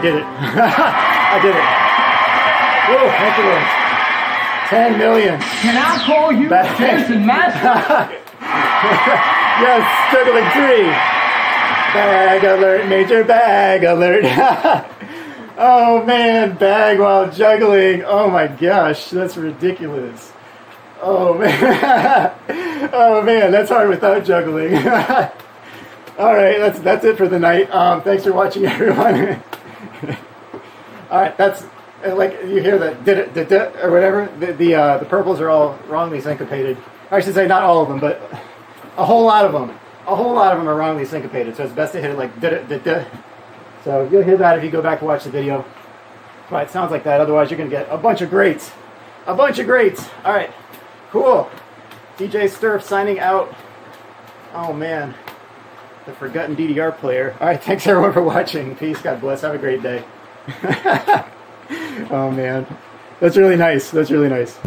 did it. I did it. Whoa, thank you, Lord. 10 million. Can I call you Back- Jason Master? yes, juggling three. Bag alert, major bag alert. oh man, bag while juggling. Oh my gosh, that's ridiculous. Oh man. oh man, that's hard without juggling. All right, that's that's it for the night. Um, thanks for watching, everyone. all right, that's like you hear that did it or whatever. The the, uh, the purples are all wrongly syncopated. I should say not all of them, but a whole lot of them. A whole lot of them are wrongly syncopated. So it's best to hit it like did it did. So you'll hear that if you go back to watch the video. But it sounds like that. Otherwise, you're gonna get a bunch of greats. A bunch of greats. All right, cool. DJ Sterf signing out. Oh man the forgotten DDR player. All right, thanks everyone for watching. Peace. God bless. Have a great day. oh man, that's really nice. That's really nice.